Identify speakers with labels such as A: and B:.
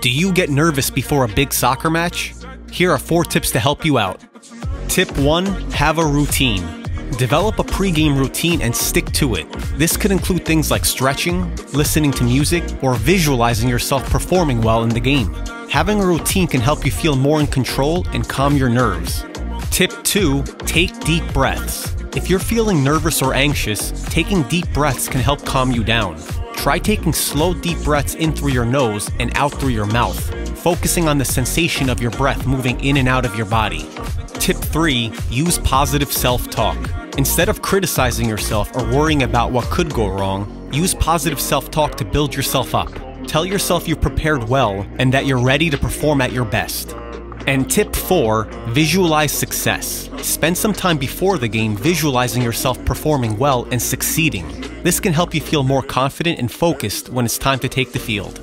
A: Do you get nervous before a big soccer match? Here are four tips to help you out. Tip 1 Have a routine. Develop a pregame routine and stick to it. This could include things like stretching, listening to music, or visualizing yourself performing well in the game. Having a routine can help you feel more in control and calm your nerves. Tip 2 Take deep breaths. If you're feeling nervous or anxious, taking deep breaths can help calm you down. Try taking slow, deep breaths in through your nose and out through your mouth, focusing on the sensation of your breath moving in and out of your body. Tip 3 Use positive self talk. Instead of criticizing yourself or worrying about what could go wrong, use positive self talk to build yourself up. Tell yourself you've prepared well and that you're ready to perform at your best. And tip 4 Visualize success. Spend some time before the game visualizing yourself performing well and succeeding. This can help you feel more confident and focused when it's time to take the field.